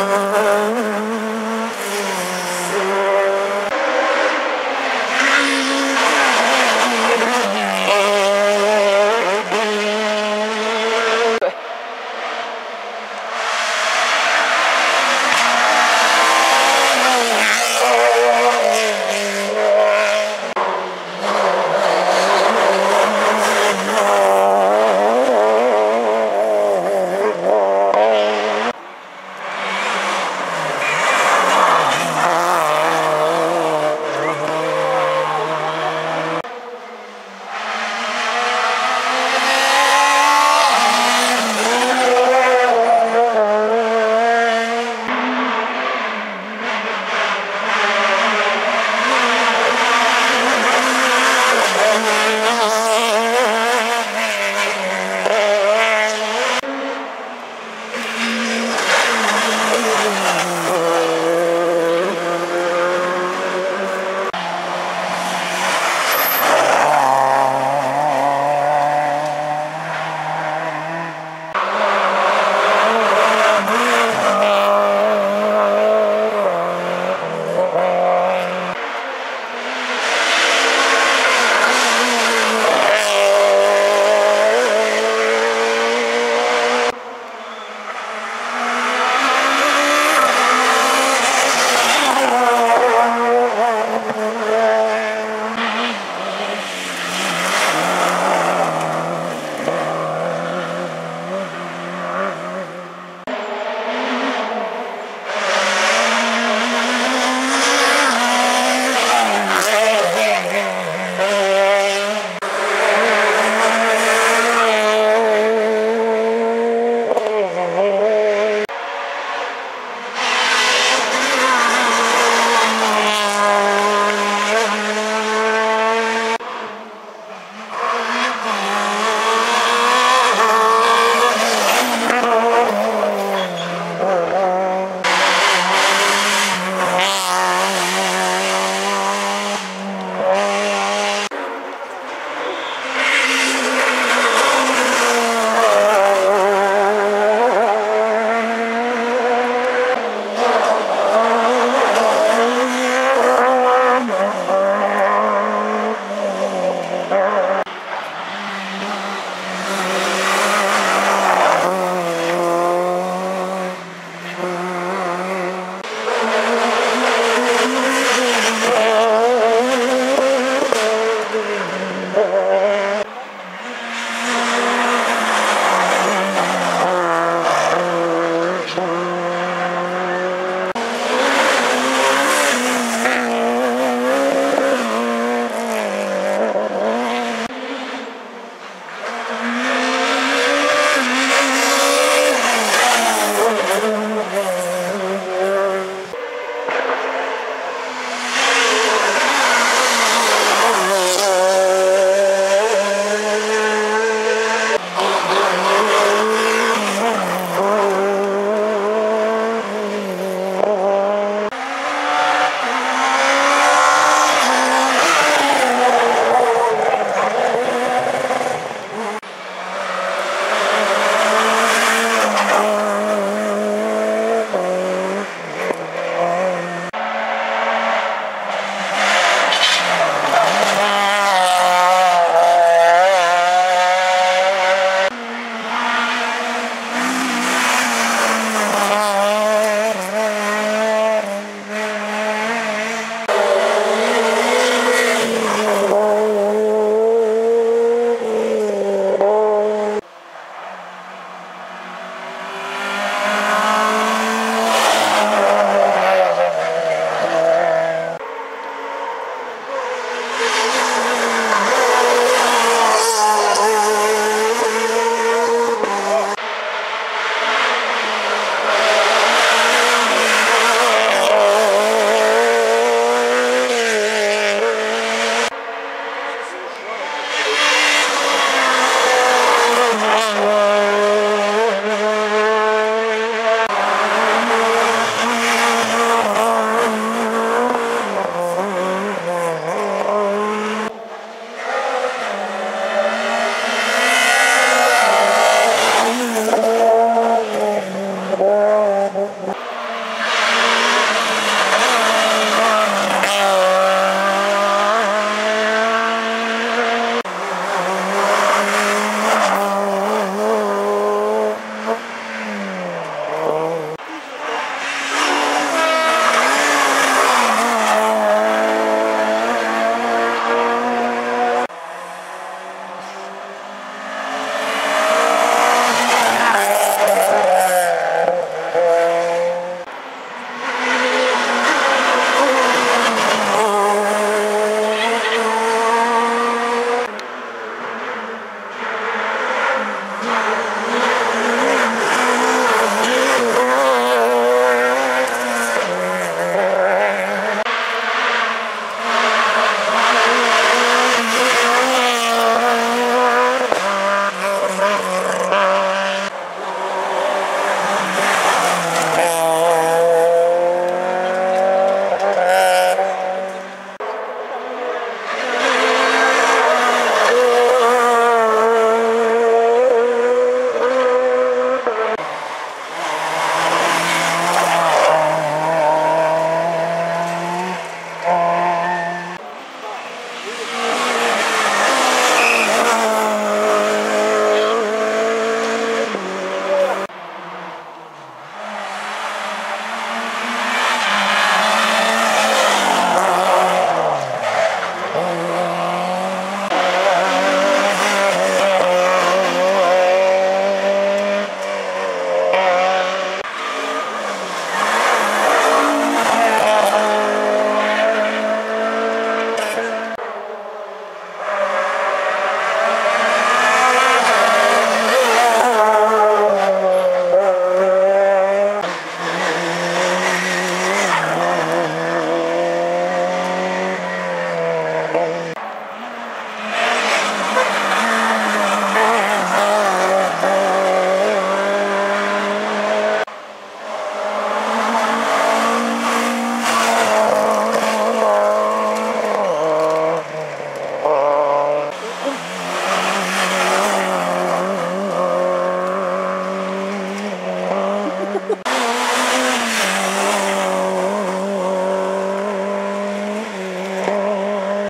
Uh-huh. Oh,